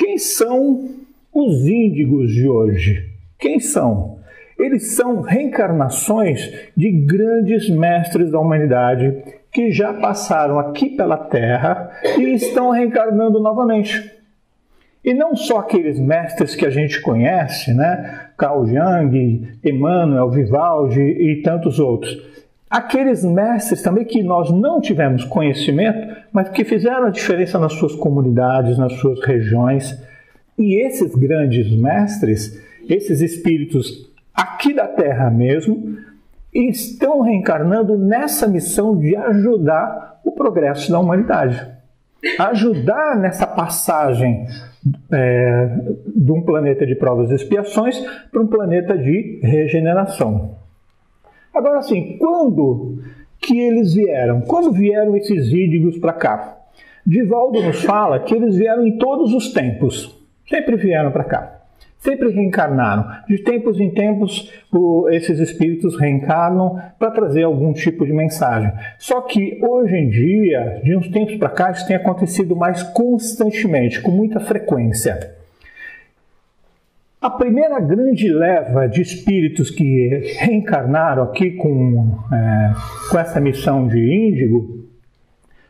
Quem são os índigos de hoje? Quem são? Eles são reencarnações de grandes mestres da humanidade que já passaram aqui pela Terra e estão reencarnando novamente. E não só aqueles mestres que a gente conhece, né? Carl Jung, Emmanuel, Vivaldi e tantos outros. Aqueles mestres também que nós não tivemos conhecimento, mas que fizeram a diferença nas suas comunidades, nas suas regiões. E esses grandes mestres, esses espíritos aqui da Terra mesmo, estão reencarnando nessa missão de ajudar o progresso da humanidade. Ajudar nessa passagem é, de um planeta de provas e expiações para um planeta de regeneração. Agora, assim, quando que eles vieram? Quando vieram esses ídigos para cá? Divaldo nos fala que eles vieram em todos os tempos. Sempre vieram para cá. Sempre reencarnaram. De tempos em tempos, esses espíritos reencarnam para trazer algum tipo de mensagem. Só que hoje em dia, de uns tempos para cá, isso tem acontecido mais constantemente, com muita frequência. A primeira grande leva de espíritos que reencarnaram aqui com, é, com essa missão de índigo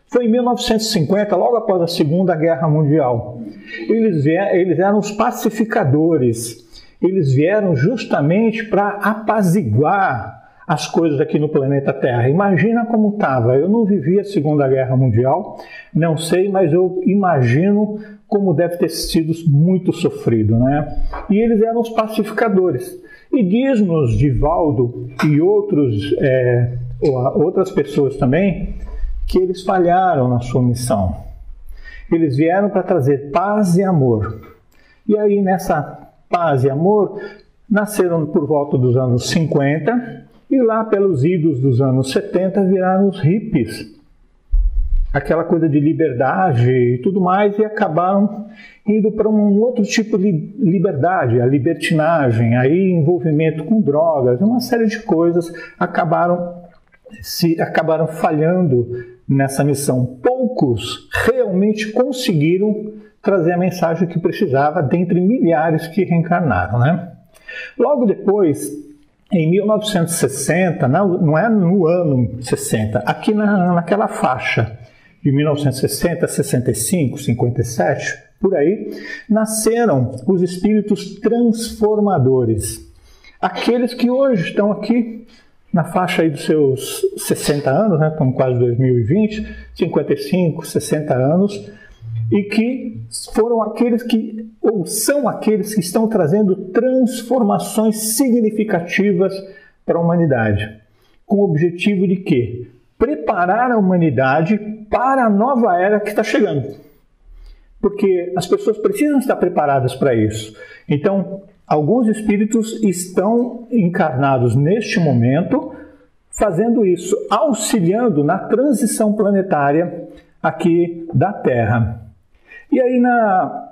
foi em 1950, logo após a Segunda Guerra Mundial. Eles, vieram, eles eram os pacificadores. Eles vieram justamente para apaziguar as coisas aqui no planeta Terra. Imagina como estava. Eu não vivi a Segunda Guerra Mundial, não sei, mas eu imagino como deve ter sido muito sofrido, né? E eles eram os pacificadores. E diz-nos Divaldo e outros, é, outras pessoas também que eles falharam na sua missão. Eles vieram para trazer paz e amor. E aí, nessa paz e amor, nasceram por volta dos anos 50 e lá pelos idos dos anos 70 viraram os hippies. Aquela coisa de liberdade e tudo mais, e acabaram indo para um outro tipo de liberdade, a libertinagem, aí envolvimento com drogas, uma série de coisas acabaram se acabaram falhando nessa missão. Poucos realmente conseguiram trazer a mensagem que precisava dentre milhares que reencarnaram. Né? Logo depois, em 1960, não é no ano 60, aqui na, naquela faixa de 1960, 65, 57, por aí, nasceram os espíritos transformadores. Aqueles que hoje estão aqui na faixa aí dos seus 60 anos, né, estamos quase 2020, 55, 60 anos, e que foram aqueles que, ou são aqueles que estão trazendo transformações significativas para a humanidade. Com o objetivo de quê? Preparar a humanidade para a nova era que está chegando. Porque as pessoas precisam estar preparadas para isso. Então, Alguns espíritos estão encarnados neste momento, fazendo isso, auxiliando na transição planetária aqui da Terra. E aí, na,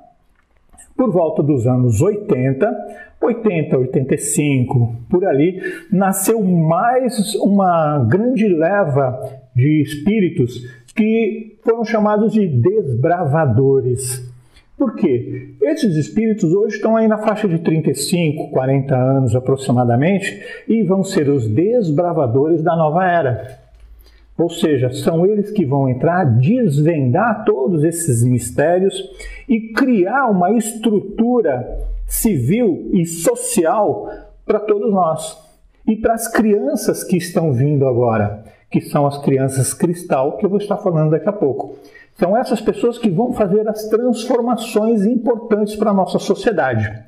por volta dos anos 80, 80, 85, por ali, nasceu mais uma grande leva de espíritos que foram chamados de desbravadores. Por quê? Esses espíritos hoje estão aí na faixa de 35, 40 anos aproximadamente e vão ser os desbravadores da nova era. Ou seja, são eles que vão entrar, desvendar todos esses mistérios e criar uma estrutura civil e social para todos nós. E para as crianças que estão vindo agora, que são as crianças cristal, que eu vou estar falando daqui a pouco. São essas pessoas que vão fazer as transformações importantes para a nossa sociedade.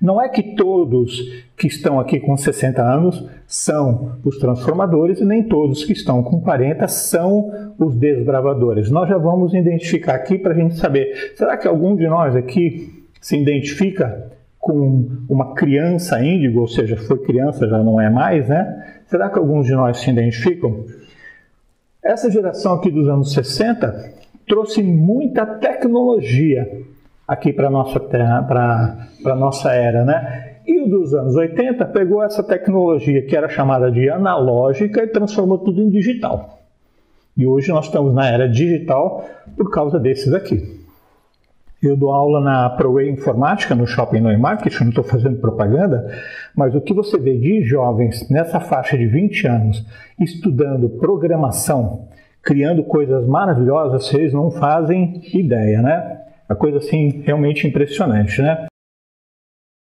Não é que todos que estão aqui com 60 anos são os transformadores e nem todos que estão com 40 são os desbravadores. Nós já vamos identificar aqui para a gente saber: será que algum de nós aqui se identifica com uma criança índigo, ou seja, foi criança, já não é mais, né? Será que alguns de nós se identificam? Essa geração aqui dos anos 60 trouxe muita tecnologia aqui para nossa terra, para nossa era, né? E o dos anos 80 pegou essa tecnologia que era chamada de analógica e transformou tudo em digital. E hoje nós estamos na era digital por causa desses aqui. Eu dou aula na ProWay Informática, no Shopping Neumarkt, não estou fazendo propaganda, mas o que você vê de jovens nessa faixa de 20 anos estudando programação, criando coisas maravilhosas, vocês não fazem ideia, né? A coisa assim realmente impressionante, né?